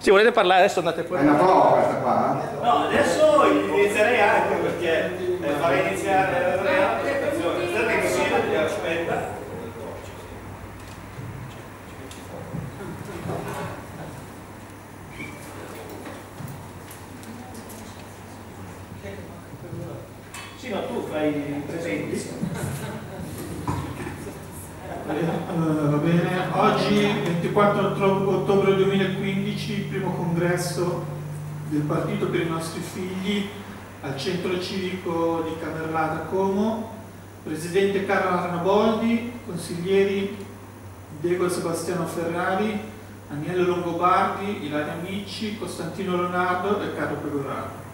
Se volete parlare adesso andate fuori. È una prova questa qua? No, adesso inizierei anche perché eh, farei iniziare la presentazione. Aspetta. Sì, ma tu fai i presenti. Uh, va bene, oggi 24 ottobre 2015, primo congresso del Partito per i nostri figli al centro civico di Camerlata Como, presidente Carlo Arnaboldi, consiglieri Diego Sebastiano Ferrari, Agnello Longobardi, Ilaria Amici, Costantino Leonardo e Carlo Pegoraro.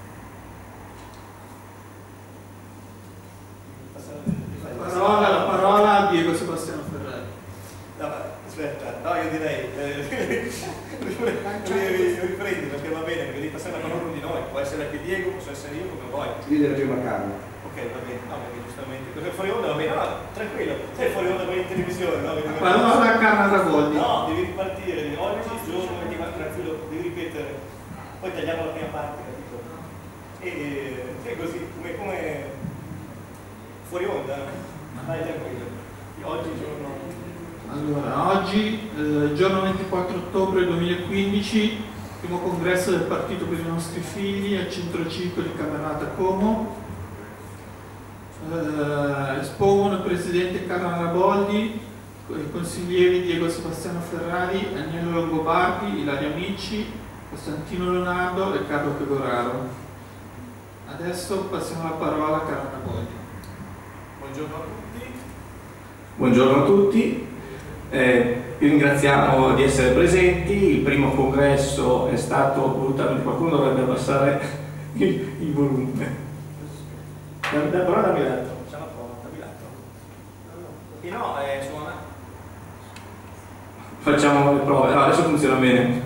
La parola, la parola a Diego Sebastiano Ferrari. No, aspetta, no, io direi, eh, riprendi perché va bene, perché devi passare la parola di noi, può essere anche Diego, può essere io come vuoi. Io direi prima Carlo. Ok, va bene, no, perché giustamente, perché fuori onda va bene, no, tranquillo, sei fuori onda per in televisione, no? Ma non la canna da Goldi. No, devi ripartire, oggi, giorno, tranquillo, devi ripetere, poi tagliamo la prima parte, capito? E, e così, come, come fuori onda, vai tranquillo. Oggi giorno allora, oggi, eh, giorno 24 ottobre 2015, primo congresso del Partito per i nostri figli al centro civico di Camerata Como. Eh, espongono il presidente Carlo Araboldi, i consiglieri Diego Sebastiano Ferrari, Agnello Longobardi, Ilaria Amici, Costantino Leonardo e Carlo Pegoraro. Adesso passiamo la parola a Carlo Araboldi. Buongiorno a tutti. Buongiorno a tutti. Eh, ringraziamo di essere presenti, il primo congresso è stato volutamente, qualcuno dovrebbe abbassare il, il volume. Da, da, però dammi l'altro, c'è la prova. E no, eh, suona. Facciamo le prove, no, adesso funziona bene.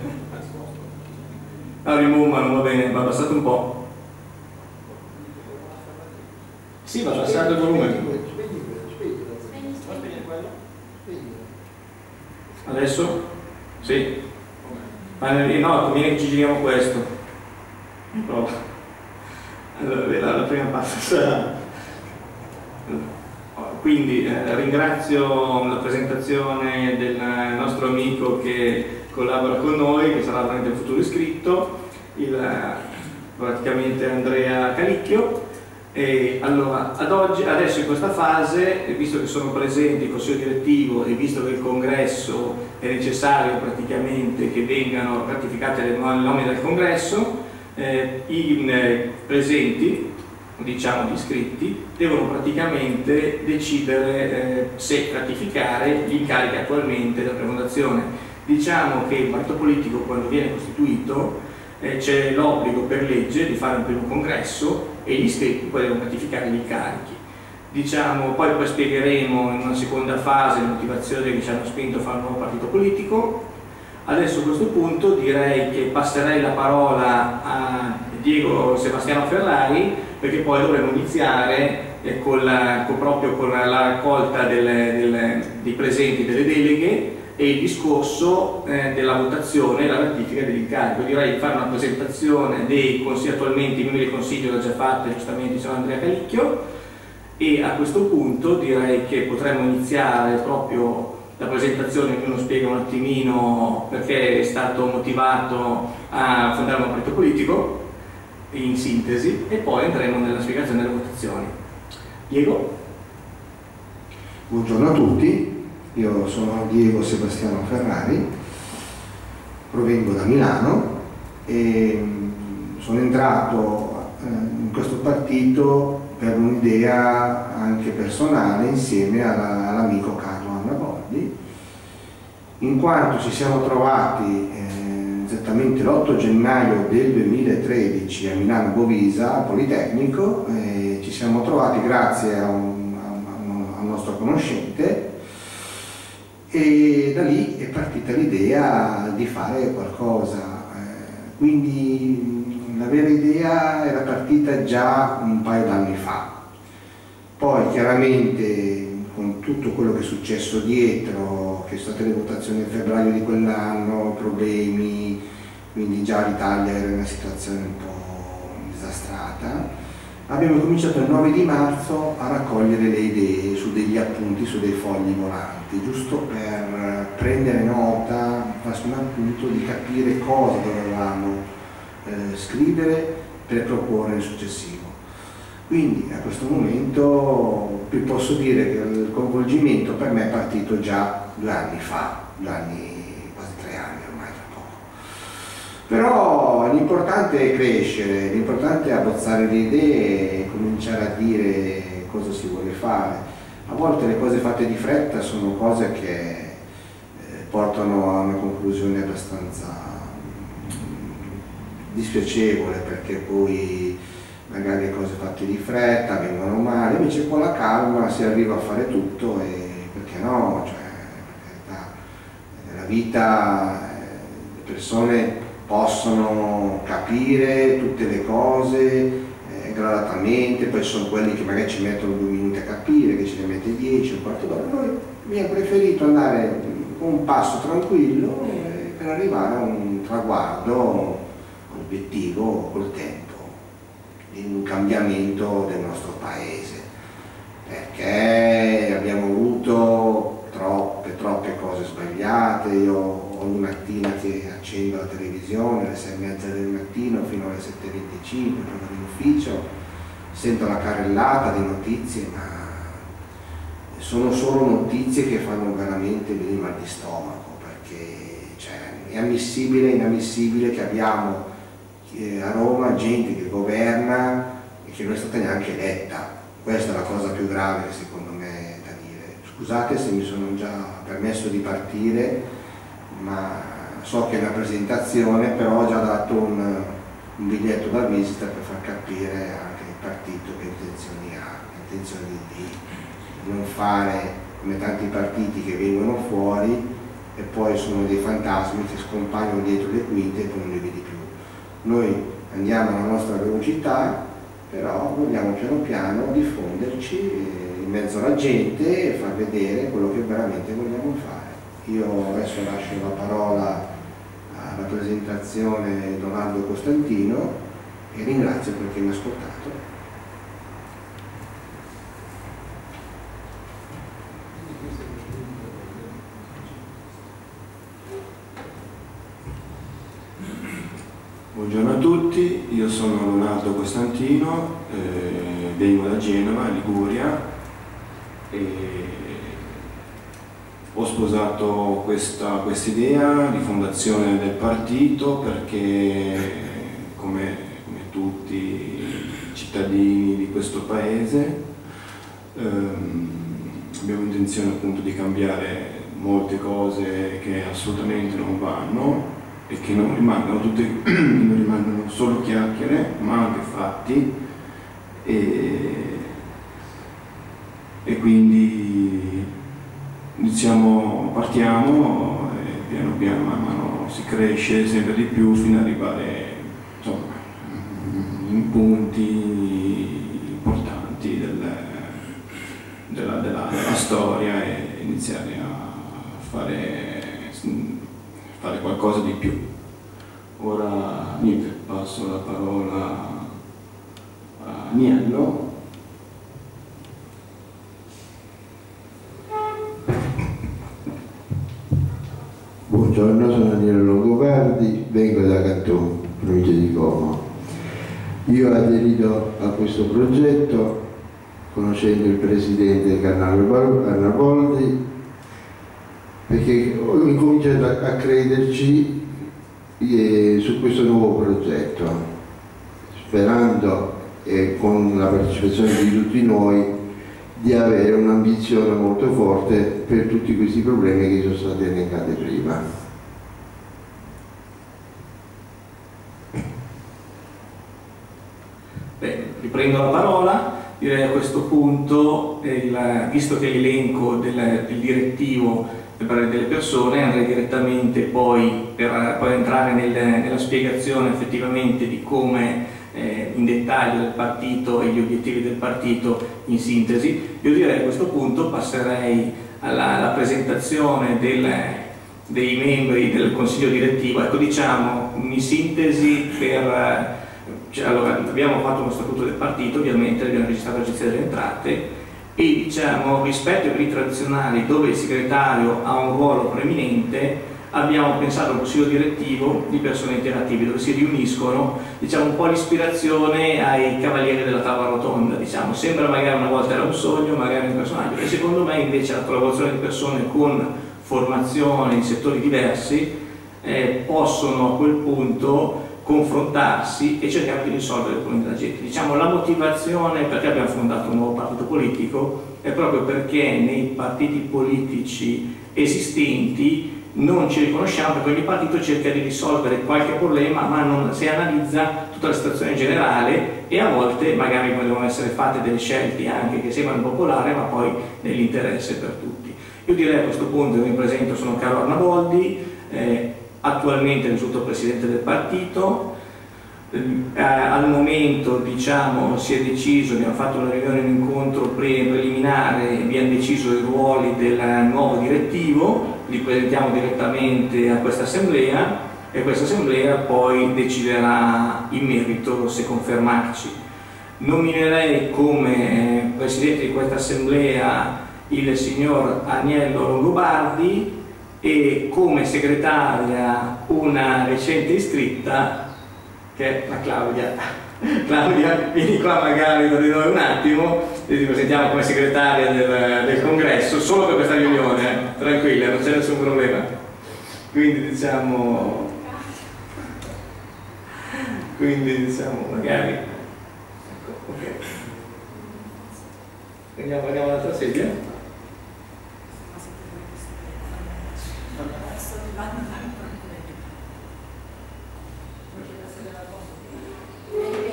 Ah, rimumma, non va bene, va abbassato un po'. Sì, va abbassato il volume. Adesso? Sì. Ma no, conviene che ci giriamo questo. Allora, la prima parte sarà... Quindi eh, ringrazio la presentazione del nostro amico che collabora con noi, che sarà veramente un futuro iscritto, il, praticamente Andrea Calicchio, e allora, ad oggi, adesso in questa fase, visto che sono presenti il Consiglio direttivo e visto che il Congresso è necessario praticamente che vengano ratificate le nomine del Congresso, eh, i presenti, diciamo gli iscritti, devono praticamente decidere eh, se ratificare gli incarichi attualmente della Fondazione. Diciamo che il partito politico quando viene costituito eh, c'è l'obbligo per legge di fare un primo congresso e gli iscritti poi devono ratificare gli incarichi. Diciamo, poi, poi spiegheremo in una seconda fase le motivazioni che ci hanno spinto a fare un nuovo partito politico. Adesso a questo punto direi che passerei la parola a Diego Sebastiano Ferrari perché poi dovremo iniziare eh, con la, con proprio con la raccolta delle, delle, dei presenti delle deleghe e il discorso eh, della votazione e la ratifica dell'incarico. Direi di fare una presentazione dei consigli, attualmente i membri del Consiglio l'ha già fatta giustamente signor Andrea Calicchio e a questo punto direi che potremmo iniziare proprio la presentazione, ognuno spiega un attimino perché è stato motivato a fondare un partito politico in sintesi e poi andremo nella spiegazione delle votazioni. Diego? Buongiorno a tutti, io sono Diego Sebastiano Ferrari, provengo da Milano e mm, sono entrato eh, in questo partito per un'idea anche personale insieme all'amico Carlo Annaboldi, in quanto ci siamo trovati eh, esattamente l'8 gennaio del 2013 a Milano Bovisa, al Politecnico, e ci siamo trovati grazie a un, a un nostro conoscente e da lì è partita l'idea di fare qualcosa. Eh, quindi la vera idea era partita già un paio d'anni fa. Poi chiaramente con tutto quello che è successo dietro, che sono state le votazioni a febbraio di quell'anno, problemi, quindi già l'Italia era in una situazione un po' disastrata, abbiamo cominciato il 9 di marzo a raccogliere le idee su degli appunti, su dei fogli volanti, giusto per prendere nota, farsi un appunto di capire cosa dovevamo eh, scrivere per proporre il successivo. Quindi a questo momento vi posso dire che il coinvolgimento per me è partito già due anni fa, due anni, quasi tre anni ormai tra poco. Però l'importante è crescere, l'importante è abbozzare le idee e cominciare a dire cosa si vuole fare. A volte le cose fatte di fretta sono cose che eh, portano a una conclusione abbastanza mm, dispiacevole perché poi magari le cose fatte di fretta vengono male, invece con la calma si arriva a fare tutto e perché no, cioè, nella vita eh, le persone possono capire tutte le cose eh, gradatamente, poi ci sono quelli che magari ci mettono due minuti a capire, che ce ne mette dieci, un quarto d'ora, noi abbiamo preferito andare un passo tranquillo eh, per arrivare a un traguardo, obiettivo col tempo di un cambiamento del nostro paese, perché abbiamo avuto troppe, troppe cose sbagliate, io ogni mattina che accendo la televisione alle 6 e mezza del mattino fino alle 7.25, torno in ufficio, sento la carrellata di notizie, ma sono solo notizie che fanno veramente venire mal di stomaco, perché cioè, è ammissibile, inammissibile che abbiamo a Roma gente che governa e che non è stata neanche eletta. Questa è la cosa più grave secondo me da dire. Scusate se mi sono già permesso di partire, ma so che una presentazione, però ho già dato un, un biglietto da visita per far capire anche il partito che intenzioni ha, intenzioni di non fare come tanti partiti che vengono fuori e poi sono dei fantasmi che scompaiono dietro le quinte e poi non li vedi più. Noi andiamo alla nostra velocità, però vogliamo piano piano diffonderci in mezzo alla gente e far vedere quello che veramente vogliamo fare. Io adesso lascio la parola alla presentazione di Donaldo Costantino e ringrazio perché mi ha ascoltato. Buongiorno a tutti, io sono Leonardo Costantino, eh, vengo da Genova, Liguria e ho sposato questa quest idea di fondazione del partito perché come, come tutti i cittadini di questo paese ehm, abbiamo intenzione appunto di cambiare molte cose che assolutamente non vanno e che non rimangono, tutte, non rimangono solo chiacchiere, ma anche fatti. E, e quindi diciamo, partiamo e piano piano man mano si cresce sempre di più fino ad arrivare insomma, in punti importanti del, della, della, della storia e iniziare a fare fare qualcosa di più. Ora niente, passo la parola a Niello. Vengo da Cantone, provincia di Como. Io ho aderito a questo progetto conoscendo il presidente Carnalo Arnaboldi perché ho incominciato a, crederci eh, su questo nuovo progetto, sperando eh, con la partecipazione di tutti noi di avere un'ambizione molto forte per tutti questi problemi che sono stati elencati prima. Beh, riprendo la parola, direi a questo punto, il, visto che l'elenco del, del direttivo delle persone, andrei direttamente poi per poi entrare nel, nella spiegazione effettivamente di come eh, in dettaglio del partito e gli obiettivi del partito in sintesi. Io direi a questo punto passerei alla, alla presentazione del, dei membri del consiglio direttivo. Ecco, diciamo, in sintesi, per, cioè, allora, abbiamo fatto uno statuto del partito, ovviamente abbiamo registrato l'agenzia delle entrate e diciamo, rispetto ai quelli tradizionali dove il segretario ha un ruolo preeminente, abbiamo pensato a un consiglio direttivo di persone interattive dove si riuniscono diciamo, un po' l'ispirazione ai cavalieri della tavola rotonda diciamo. sembra magari una volta era un sogno magari un personaggio e secondo me invece la collaborazione di persone con formazione in settori diversi eh, possono a quel punto confrontarsi e cercare di risolvere i problemi della gente. Diciamo la motivazione perché abbiamo fondato un nuovo partito politico è proprio perché nei partiti politici esistenti non ci riconosciamo perché ogni partito cerca di risolvere qualche problema ma non si analizza tutta la situazione generale e a volte magari devono essere fatte delle scelte anche che sembrano popolari ma poi nell'interesse per tutti. Io direi a questo punto, io mi presento, sono Carlo Arnaboldi, eh, attualmente risulto presidente del partito, eh, al momento diciamo, si è deciso, abbiamo fatto una riunione, un incontro pre preliminare, abbiamo deciso i ruoli del nuovo direttivo, li presentiamo direttamente a questa assemblea e questa assemblea poi deciderà in merito se confermarci. Nominerei come presidente di questa assemblea il signor Agnello Longobardi e come segretaria una recente iscritta che è la Claudia. Claudia, vieni qua magari da di noi un attimo e ti presentiamo come segretaria del, del, congresso solo per questa riunione, tranquilla, non c'è nessun problema. Quindi diciamo, quindi diciamo magari, ecco, ok. Andiamo, andiamo all'altra sedia.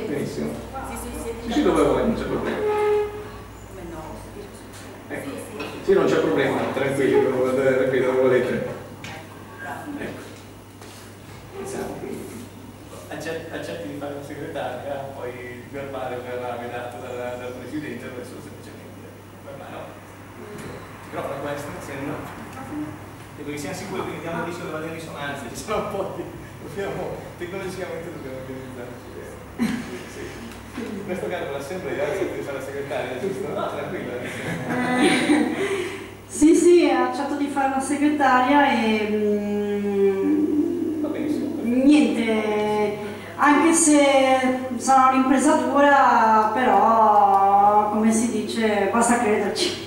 Benissimo. Sì, sì, dove vuoi, non c'è problema. Ecco. Sì, non c'è problema, tranquilli, dove, dove volete. Ecco. Diciamo accetti di fare un segretaria, poi il verbale verrà redatto dal, dal Presidente, adesso semplicemente no? Però fra questo, se no, e perché siamo sicuri che diamo il rischio delle risonanze, ci sono un po' di... dobbiamo, tecnologicamente dobbiamo organizzarci. In questo caso l'assemblea di fare la segretaria, giusto? No, tranquilla. sì, sì, ha accettato di fare la segretaria e... Mm, Va benissimo. Niente, anche se sarà un'impresa dura, però come si dice, basta crederci.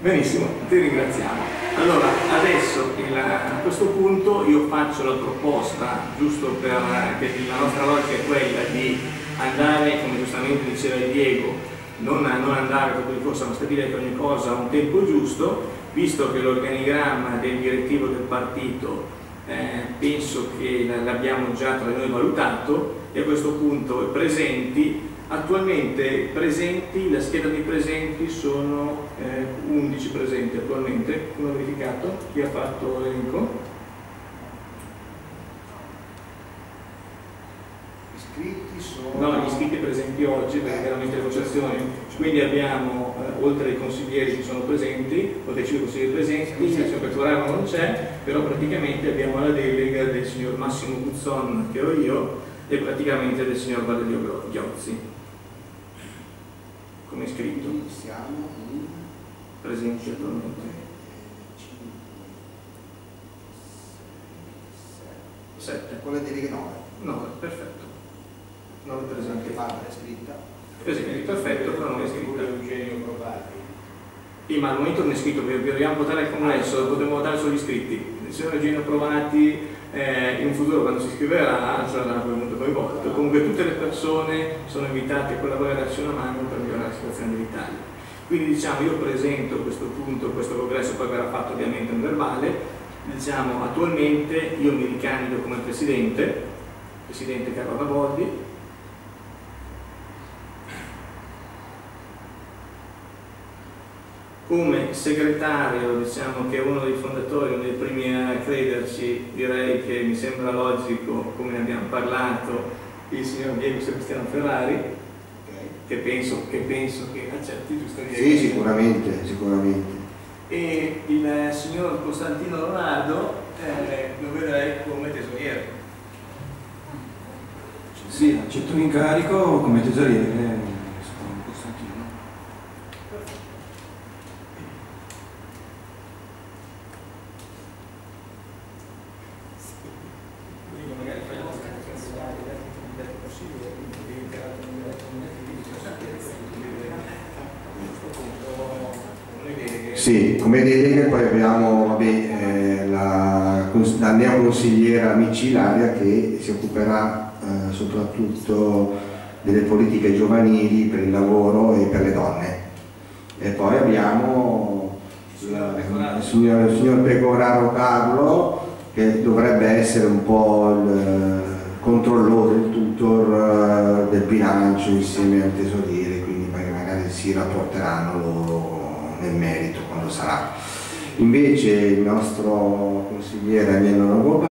Benissimo, ti ringraziamo. Allora, adesso il, a questo punto io faccio la proposta, giusto per che la nostra logica è quella di andare, come giustamente diceva Diego, non, non andare proprio di corsa, ma stabilire che ogni cosa ha un tempo giusto, visto che l'organigramma del direttivo del partito eh, penso che l'abbiamo già tra noi valutato e a questo punto presenti Attualmente presenti, la scheda di presenti sono eh, 11 presenti attualmente, come verificato, chi ha fatto l'elenco? Iscritti sono... No, gli iscritti presenti oggi perché chiaramente le votazioni, quindi abbiamo, eh, oltre ai consiglieri che sono presenti, oltre ai 5 consiglieri presenti, il signor Pettorano non c'è, però praticamente abbiamo la delega del signor Massimo Guzzon, che ero io, e praticamente del signor Valerio Ghiozzi come scritto? Siamo in presenti attualmente. 7. Con le deleghe 9. 9, perfetto. 9 presenti. Barbara è scritta. Presenti, perfetto, però non è scritta. Eugenio Provati. Sì, ma al momento non è scritto, perché dobbiamo votare al congresso, potremmo votare solo gli iscritti. Il signor Eugenio Provati eh, in futuro quando si iscriverà sarà venuto coinvolto. Comunque tutte le persone sono invitate a collaborare una mano per migliorare la situazione dell'Italia. Quindi diciamo io presento questo punto, questo congresso poi verrà fatto ovviamente un verbale, diciamo attualmente io mi ricandido come presidente, presidente Carlo Raboldi, come segretario, diciamo che è uno dei fondatori, uno dei primi a crederci, direi che mi sembra logico, come abbiamo parlato, il signor Diego Sebastiano Ferrari, okay. che, penso, che penso che accetti giusto Sì, sicuramente, sicuramente. e il signor Costantino Ronaldo eh, lo vedrei come tesoriere. Sì, accetto l'incarico come tesoriere, sono Costantino. Sì, come deleghe poi abbiamo vabbè, eh, la, la neoconsigliera Amici Ilaria che si occuperà eh, soprattutto delle politiche giovanili per il lavoro e per le donne. E poi abbiamo il signor, il signor Pecoraro Carlo che dovrebbe essere un po' il controllore, il tutor eh, del bilancio insieme al tesoriere, quindi magari si rapporteranno loro nel merito quando sarà. Invece il nostro consigliere Agnello Longobardi